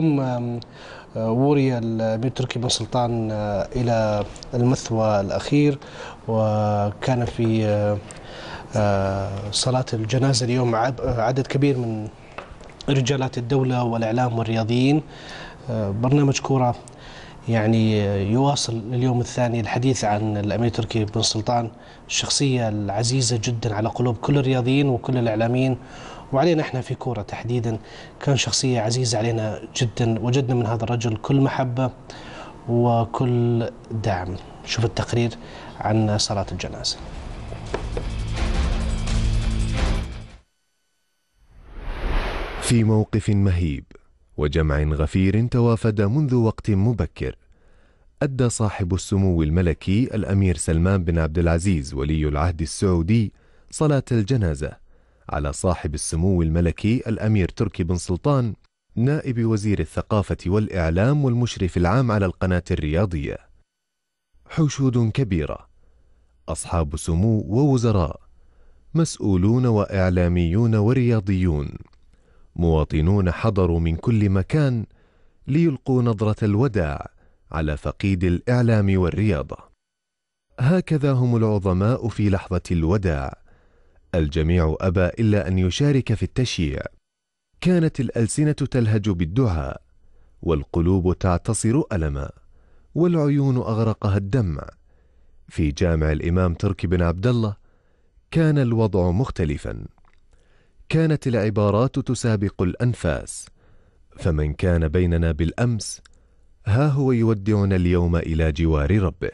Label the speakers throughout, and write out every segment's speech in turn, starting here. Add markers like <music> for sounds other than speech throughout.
Speaker 1: اليوم وري الأمير تركي بن سلطان إلى المثوى الأخير وكان في صلاة الجنازة اليوم عدد كبير من رجالات الدولة والإعلام والرياضيين. برنامج كورة. يعني يواصل اليوم الثاني الحديث عن الأمير تركي بن سلطان. الشخصية العزيزة جدا على قلوب كل الرياضيين وكل الإعلاميين. وعلينا إحنا في كورة تحديدا. كان شخصية عزيزة علينا جدا وجدنا من هذا الرجل كل محبة وكل دعم. شوف التقرير عن صلاة الجنازة.
Speaker 2: في موقف مهيب. وجمع غفير توافد منذ وقت مبكر. أدى صاحب السمو الملكي الأمير سلمان بن عبد العزيز ولي العهد السعودي صلاة الجنازة على صاحب السمو الملكي الأمير تركي بن سلطان نائب وزير الثقافة والإعلام والمشرف العام على القناة الرياضية. حشود كبيرة. أصحاب سمو ووزراء مسؤولون وإعلاميون ورياضيون. مواطنون حضروا من كل مكان ليلقوا نظرة الوداع على فقيد الإعلام والرياضة. هكذا هم العظماء في لحظة الوداع. الجميع أبى إلا أن يشارك في التشييع. كانت الألسنة تلهج بالدعاء والقلوب تعتصر ألما والعيون أغرقها الدمع. في جامع الإمام تركي بن عبد الله كان الوضع مختلفا. كانت العبارات تسابق الأنفاس فمن كان بيننا بالأمس ها هو يودعنا اليوم إلى جوار ربه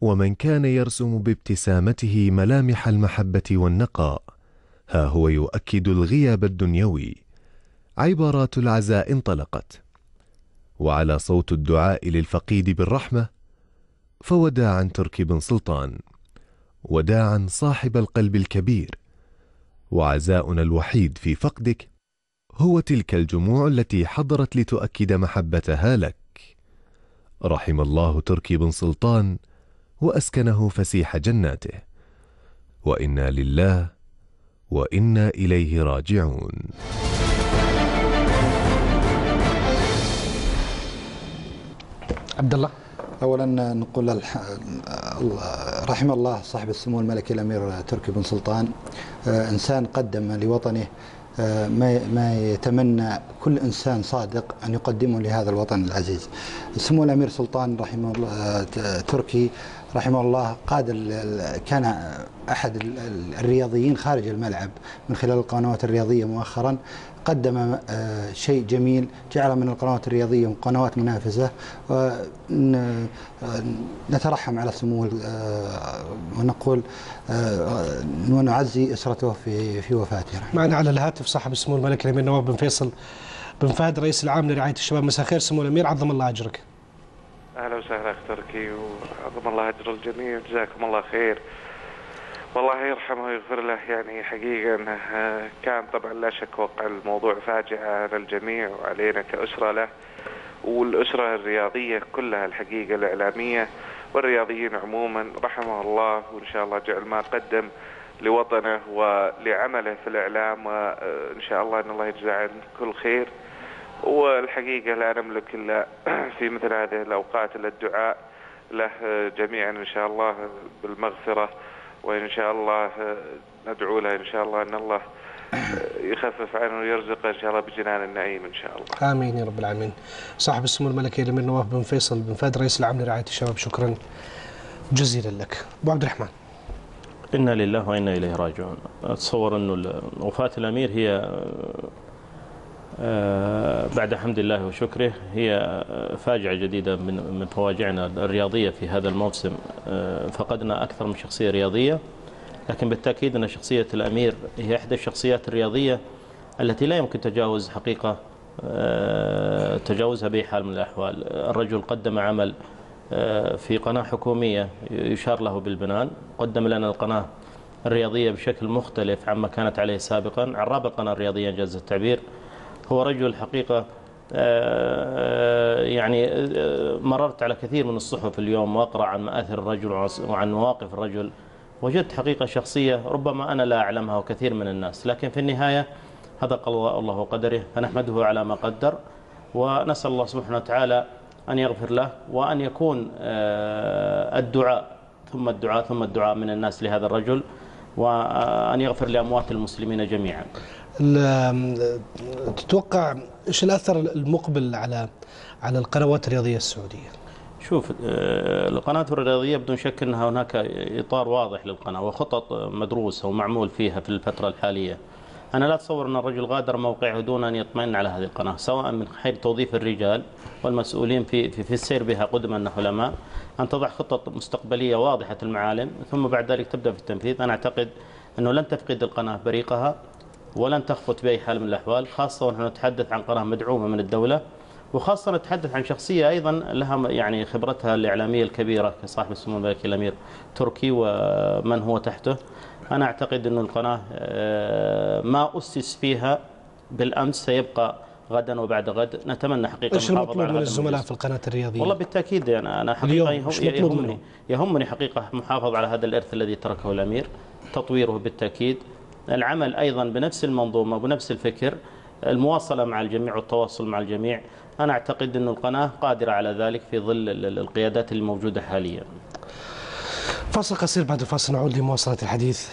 Speaker 2: ومن كان يرسم بابتسامته ملامح المحبة والنقاء ها هو يؤكد الغياب الدنيوي. عبارات العزاء انطلقت. وعلى صوت الدعاء للفقيد بالرحمة فوداعا تركي بن سلطان وداعا صاحب القلب الكبير وعزاؤنا الوحيد في فقدك هو تلك الجموع التي حضرت لتؤكد محبتها لك. رحم الله تركي بن سلطان وأسكنه فسيح جناته. وإنا لله وإنا إليه راجعون.
Speaker 1: عبد الله.
Speaker 3: اولا نقول الح... رحم الله صاحب السمو الملكي الأمير تركي بن سلطان إنسان قدم لوطنه ما ما يتمنى كل إنسان صادق أن يقدمه لهذا الوطن العزيز. سمو الأمير سلطان رحمه الله تركي رحمه الله قاد كان أحد الرياضيين خارج الملعب من خلال القنوات الرياضية مؤخرا قدم شيء جميل جعل من القنوات الرياضية قنوات منافسة نترحم على سموه ونقول ونعزي أسرته في في وفاته.
Speaker 1: معنا على الهاتف صاحب السمو الملكي الأمير نواف بن فيصل بن فهد رئيس العام لرعاية الشباب. مساء الخير سمو الأمير. عظم الله أجرك.
Speaker 4: أهلا وسهلا اخ تركي وعظم الله أجر الجميع. جزاكم الله خير. والله يرحمه ويغفر له يعني حقيقة أنه كان طبعا لا شك وقع الموضوع فاجعة على الجميع وعلينا كأسرة له والأسرة الرياضية كلها الحقيقة الإعلامية والرياضيين عموما رحمه الله وإن شاء الله جعل ما قدم لوطنه ولعمله في الإعلام وإن شاء الله أن الله يجزاه عن كل خير. والحقيقة لا نملك إلا <clears throat> في مثل هذه الأوقات إلا الدعاء له جميعا إن شاء الله بالمغفرة وإن شاء الله ندعو له إن شاء الله أن الله يخفف عنه ويرزقه إن شاء الله بجنان النعيم إن شاء الله.
Speaker 1: آمين يا رب العالمين. صاحب السمو الملكي الأمير نواف بن فيصل بن فهد رئيس العام لرعاية الشباب شكرا جزيلا لك. أبو عبد الرحمن.
Speaker 5: إنا لله وإنا إليه راجعون. أتصور أنه وفاة الأمير هي بعد حمد الله وشكره. هي فاجعة جديدة من فواجعنا الرياضية في هذا الموسم. فقدنا أكثر من شخصية رياضية لكن بالتأكيد أن شخصية الأمير هي إحدى الشخصيات الرياضية التي لا يمكن تجاوز حقيقة تجاوزها بأي حال من الأحوال. الرجل قدم عمل في قناة حكومية يشار له بالبنان قدم لنا القناة الرياضية بشكل مختلف عما كانت عليه سابقا. عراب القناة الرياضية إنجاز التعبير. هو رجل حقيقة يعني مررت على كثير من الصحف اليوم وأقرأ عن مآثر الرجل وعن مواقف الرجل. وجدت حقيقة شخصية ربما أنا لا أعلمها وكثير من الناس لكن في النهاية هذا قضاء الله وقدره فنحمده على ما قدر. ونسأل الله سبحانه وتعالى أن يغفر له وأن يكون آه، الدعاء ثم الدعاء ثم الدعاء من الناس لهذا الرجل وأن يغفر لأموات المسلمين جميعا.
Speaker 1: تتوقع إيش الأثر المقبل على على القنوات الرياضية السعودية؟
Speaker 5: شوف آه، القناة الرياضية بدون شك أنها هناك إطار واضح للقناة وخطط مدروسة ومعمول فيها في الفترة الحالية. أنا لا أتصور أن الرجل غادر موقعه دون أن يطمئن على هذه القناة سواء من حيث توظيف الرجال والمسؤولين في, في, في السير بها قدما الأمام أن تضع خطط مستقبلية واضحة المعالم ثم بعد ذلك تبدأ في التنفيذ. أنا أعتقد أنه لن تفقد القناة بريقها. ولن تخفت بأي حال من الأحوال خاصة ونحن نتحدث عن قناة مدعومة من الدولة وخاصة نتحدث عن شخصية أيضا لها يعني خبرتها الإعلامية الكبيرة كصاحب السمو الملكي الأمير تركي ومن هو تحته أنا أعتقد أن القناة آه، ما أسس فيها بالأمس سيبقى غدا وبعد غد نتمنى حقيقة إيش
Speaker 1: المطلوب من الزملاء. في القناة الرياضية؟
Speaker 5: والله بالتأكيد يعني أنا
Speaker 1: اليوم
Speaker 5: حقيقه يهمني؟ يهمني حقيقة محافظة على هذا الإرث الذي تركه الأمير تطويره بالتأكيد العمل أيضا بنفس المنظومة وبنفس الفكر المواصلة مع الجميع والتواصل مع الجميع. أنا أعتقد إن القناة قادرة على ذلك في ظل ال- ال- القيادات الموجودة حاليا.
Speaker 1: فاصل قصير بعد الفاصل نعود لمواصلة الحديث.